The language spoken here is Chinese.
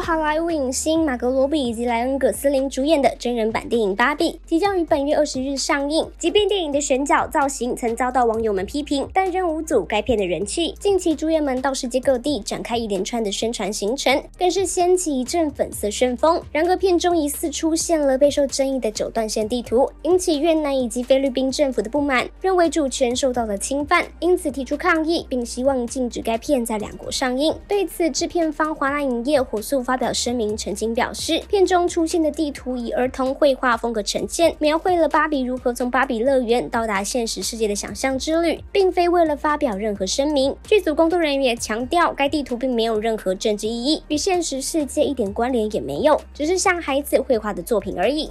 好莱坞影星马格罗比以及莱恩·葛斯林主演的真人版电影《芭比》即将于本月二十日上映。即便电影的选角造型曾遭到网友们批评，但仍无阻该片的人气。近期主演们到世界各地展开一连串的宣传行程，更是掀起一阵粉色旋风。然而片中疑似出现了备受争议的九段线地图，引起越南以及菲律宾政府的不满，认为主权受到了侵犯，因此提出抗议，并希望禁止该片在两国上映。对此，制片方华纳影业火速发。表声明曾经表示，片中出现的地图以儿童绘画风格呈现，描绘了芭比如何从芭比乐园到达现实世界的想象之旅，并非为了发表任何声明。剧组工作人员也强调，该地图并没有任何政治意义，与现实世界一点关联也没有，只是像孩子绘画的作品而已。